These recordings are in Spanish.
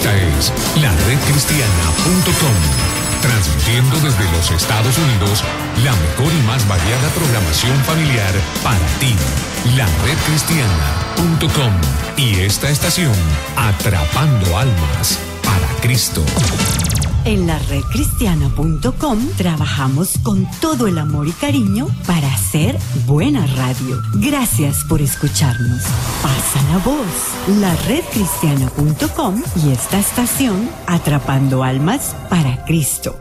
Esta es la redcristiana.com, transmitiendo desde los Estados Unidos la mejor y más variada programación familiar para ti. La redcristiana.com y esta estación, Atrapando Almas para Cristo. En la redcristiana.com trabajamos con todo el amor y cariño para hacer buena radio. Gracias por escucharnos. Pasa la voz. La redcristiana.com y esta estación atrapando almas para Cristo.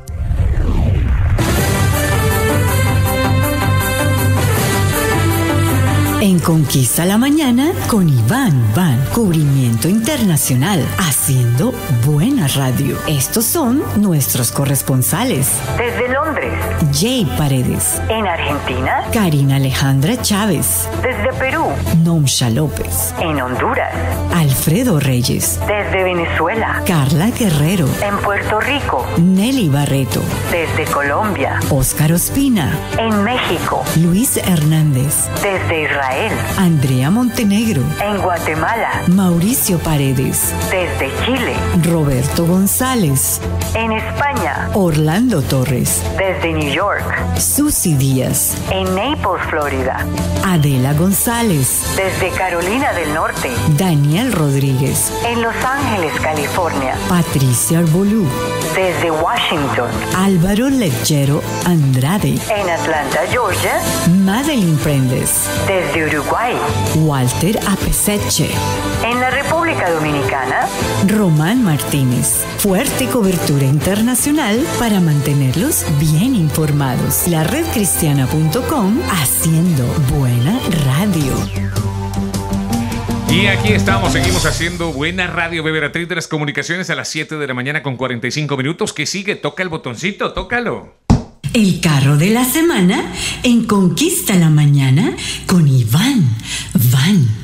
En Conquista la Mañana con Iván Van, cubrimiento internacional, haciendo buena radio. Estos son nuestros corresponsales. Desde Londres. Jay Paredes. En Argentina. Karina Alejandra Chávez. Desde Perú. Nomsha López. En Honduras. Alfredo Reyes. Desde Venezuela. Carla Guerrero. En Puerto Rico. Nelly Barreto. Desde Colombia. Oscar Ospina. En México. Luis Hernández. Desde Israel. Andrea Montenegro. En Guatemala. Mauricio Paredes. Desde Chile. Roberto González. En España. Orlando Torres. Desde New York. Susy Díaz. En Naples, Florida. Adela González. Desde Carolina del Norte. Daniel Rodríguez. En Los Ángeles, California. Patricia Arbolú. Desde Washington. Álvaro Lechero Andrade. En Atlanta, Georgia. Madeline Prendes. Desde Uruguay. Walter Apeseche. En la República Dominicana. Román Martínez. Fuerte cobertura internacional para mantenerlos bien informados. La redcristiana.com haciendo buena radio. Y aquí estamos, seguimos haciendo buena radio Beberatriz de las comunicaciones a las 7 de la mañana con 45 minutos. ¿Qué sigue? Toca el botoncito, tócalo. El carro de la semana en Conquista la Mañana con Iván Van.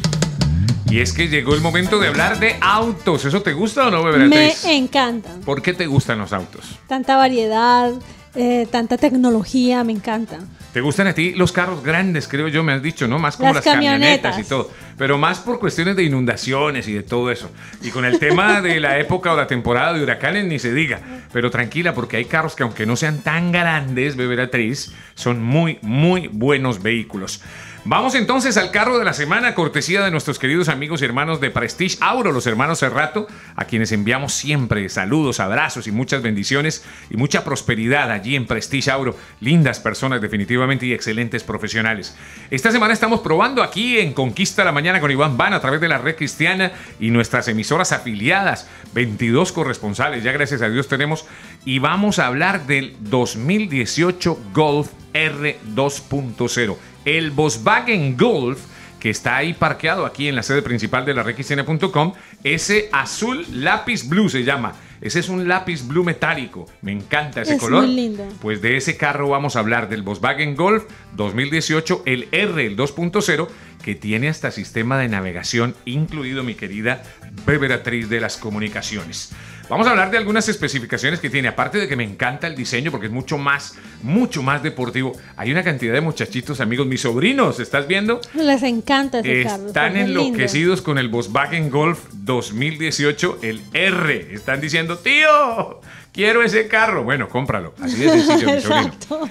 Y es que llegó el momento de hablar de autos. ¿Eso te gusta o no, Me Beberatriz? encantan. ¿Por qué te gustan los autos? Tanta variedad, eh, tanta tecnología, me encanta. ¿Te gustan a ti los carros grandes, creo yo, me has dicho, ¿no? Más como las, Las camionetas. camionetas. y todo. Pero más por cuestiones de inundaciones y de todo eso. Y con el tema de la época o la temporada de huracanes ni se diga. Pero tranquila, porque hay carros que aunque no sean tan grandes, Beberatriz, son muy, muy buenos vehículos. Vamos entonces al carro de la semana, cortesía de nuestros queridos amigos y hermanos de Prestige Auro, los hermanos Cerrato, a quienes enviamos siempre saludos, abrazos y muchas bendiciones y mucha prosperidad allí en Prestige Auro. Lindas personas definitivamente y excelentes profesionales. Esta semana estamos probando aquí en Conquista la Mañana con Iván Van a través de la red cristiana y nuestras emisoras afiliadas, 22 corresponsales, ya gracias a Dios tenemos, y vamos a hablar del 2018 Golf R2.0 el Volkswagen Golf que está ahí parqueado aquí en la sede principal de la requiscena.com, ese azul lápiz blue se llama. Ese es un lápiz blue metálico. Me encanta ese Es color. muy lindo. Pues de ese carro vamos a hablar del Volkswagen Golf 2018, el R, el 2.0, que tiene hasta sistema de navegación incluido, mi querida beberatriz de las comunicaciones. Vamos a hablar de algunas especificaciones que tiene, aparte de que me encanta el diseño porque es mucho más, mucho más deportivo. Hay una cantidad de muchachitos, amigos, mis sobrinos, ¿estás viendo? Les encanta ese carro. está Están lindo. enloquecidos con el Volkswagen Golf 2018, el R. Están diciendo, tío, quiero ese carro. Bueno, cómpralo. Así de sencillo, mi sobrino. Exacto.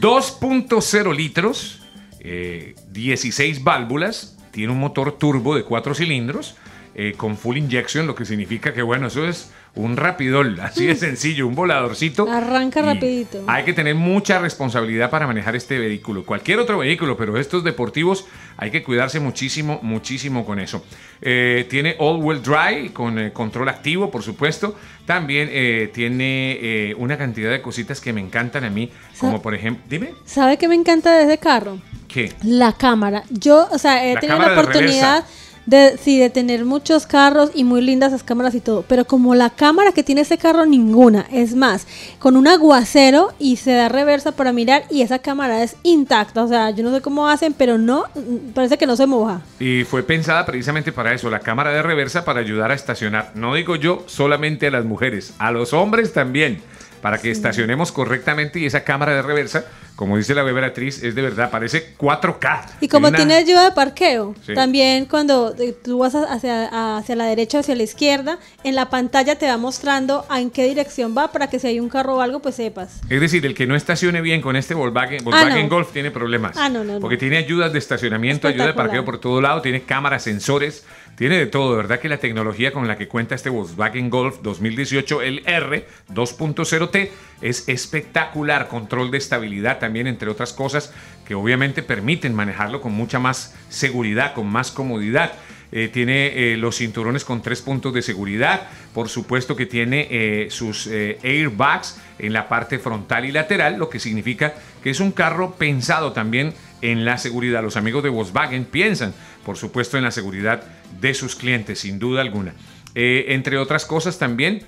2.0 litros, eh, 16 válvulas, tiene un motor turbo de 4 cilindros eh, con full injection, lo que significa que, bueno, eso es un rapidol, así de sencillo, un voladorcito. Arranca rapidito. Hay que tener mucha responsabilidad para manejar este vehículo, cualquier otro vehículo, pero estos deportivos hay que cuidarse muchísimo, muchísimo con eso. Eh, tiene all-wheel drive con eh, control activo, por supuesto. También eh, tiene eh, una cantidad de cositas que me encantan a mí, como por ejemplo, dime, ¿Sabe qué me encanta de ese carro? ¿qué? La cámara. Yo, o sea, he La tenido la oportunidad de, sí, de tener muchos carros y muy lindas las cámaras y todo. Pero como la cámara que tiene ese carro, ninguna. Es más, con un aguacero y se da reversa para mirar y esa cámara es intacta. O sea, yo no sé cómo hacen, pero no, mm, parece que no se moja. Y fue pensada precisamente para eso, la cámara de reversa para ayudar a estacionar. No digo yo solamente a las mujeres, a los hombres también, para que estacionemos correctamente y esa cámara de reversa como dice la beberatriz, es de verdad, parece 4K. Y como una- tiene ayuda de parqueo, Sí. también cuando eh, tú vas hacia, hacia la derecha o hacia la izquierda, en la pantalla te va mostrando a en qué dirección va para que si hay un carro o algo, pues sepas. Es decir, el que no estacione bien con este Volkswagen, Volkswagen no. Golf tiene problemas. Ah, no, no, no. Porque tiene ayudas de estacionamiento, ayuda de parqueo por todo lado, tiene cámaras, sensores, tiene de todo. De verdad que la tecnología con la que cuenta este Volkswagen Golf 2018, el R 2.0T, es espectacular. Control de estabilidad también, entre otras cosas, que obviamente permiten manejarlo con mucha más seguridad, con más comodidad. Eh, tiene eh, los cinturones con tres puntos de seguridad. Por supuesto que tiene eh, sus airbags en la parte frontal y lateral, lo que significa que es un carro pensado también en la seguridad. Los amigos de Volkswagen piensan, por supuesto, en la seguridad de sus clientes, sin duda alguna. Eh, entre otras cosas también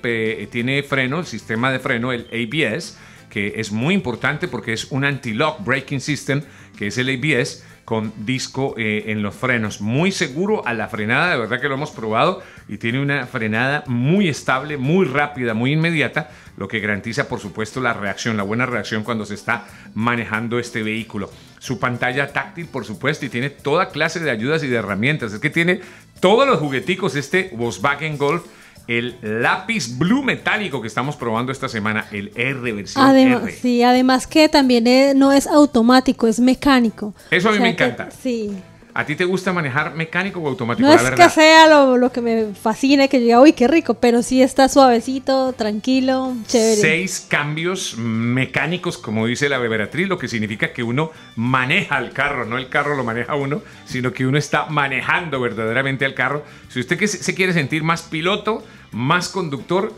tiene freno, el sistema de freno, el ABS, que es muy importante porque es un anti-lock braking system, que es el ABS, con disco eh, en los frenos. Muy seguro a la frenada, de verdad que lo hemos probado y tiene una frenada muy estable, muy rápida, muy inmediata, lo que garantiza por supuesto la reacción, la buena reacción cuando se está manejando este vehículo. Su pantalla táctil por supuesto y tiene toda clase de ayudas y de herramientas. Es que tiene todos los jugueticos este Volkswagen Golf. El lápiz blue metálico que estamos probando esta semana, el R versión Además, R. sí, además que también es- no es automático, es mecánico. Eso a mí me que- encanta. sí. ¿A ti te gusta manejar mecánico o automático? No La es verdad. que sea lo, lo que me fascine, que diga, uy, qué rico, pero sí está suavecito, tranquilo, chévere. Seis cambios mecánicos, como dice la beberatriz, lo que significa que uno maneja el carro, no el carro lo maneja uno, sino que uno está manejando verdaderamente al carro. Si usted se quiere sentir más piloto, más conductor,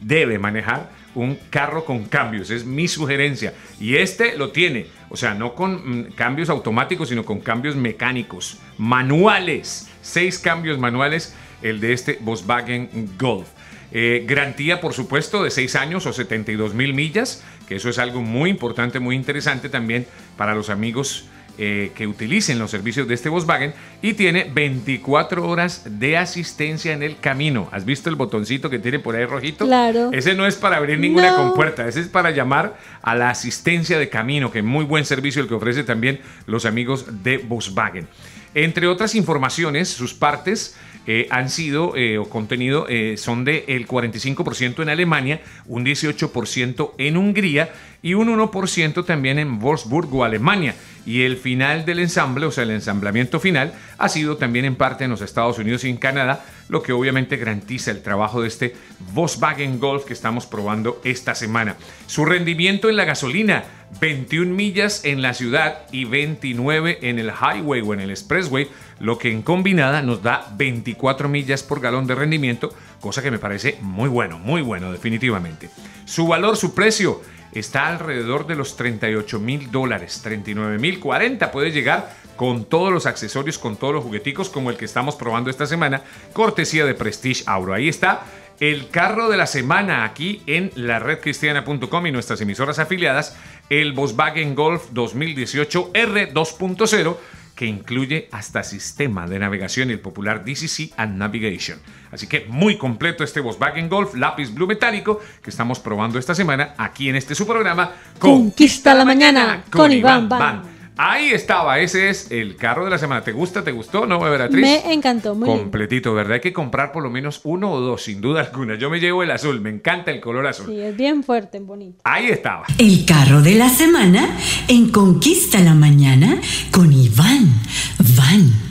debe manejar un carro con cambios, es mi sugerencia. Y este lo tiene, o sea, no con mm, cambios automáticos, sino con cambios mecánicos, manuales. Seis cambios manuales, el de este Volkswagen Golf. Eh, garantía, por supuesto, de 6 años o 72 mil millas, que eso es algo muy importante, muy interesante también para los amigos eh, que utilicen los servicios de este Volkswagen. Y tiene 24 horas de asistencia en el camino. ¿Has visto el botoncito que tiene por ahí rojito? Claro. Ese no es para abrir ninguna No. compuerta, ese es para llamar a la asistencia de camino, que muy buen servicio el que ofrece también los amigos de Volkswagen. Entre otras informaciones, sus partes eh, han sido eh, o contenido eh, son del el 45% en Alemania, un 18% en Hungría y un 1% también en Wolfsburgo, Alemania. Y el final del ensamble, o sea, el ensamblamiento final, ha sido también en parte en los Estados Unidos y en Canadá, lo que obviamente garantiza el trabajo de este Volkswagen Golf que estamos probando esta semana. Su rendimiento en la gasolina, 21 millas en la ciudad y 29 en el highway o en el expressway, lo que en combinada nos da 24 millas por galón de rendimiento, cosa que me parece muy bueno, muy bueno definitivamente. Su valor, su precio, está alrededor de los 38 mil dólares, 39 mil 40 puede llegar con todos los accesorios, con todos los jugueticos como el que estamos probando esta semana, cortesía de Prestige Auro. Ahí está el carro de la semana aquí en la redcristiana.com y nuestras emisoras afiliadas, el Volkswagen Golf 2018 R2.0 que incluye hasta sistema de navegación y el popular DCC and Navigation. Así que muy completo este Volkswagen Golf lápiz blue metálico que estamos probando esta semana aquí en este su programa Conquista la mañana con Iván Van. Ahí estaba, ese es el carro de la semana. ¿Te gusta? ¿Te gustó? ¿No, Beatriz? Me encantó, muy. Completito, ¿verdad? Hay que comprar por lo menos uno o dos, sin duda alguna. Yo me llevo el azul, me encanta el color azul. Sí, es bien fuerte, bonito. Ahí estaba. El carro de la semana en Conquista la Mañana con Iván Van.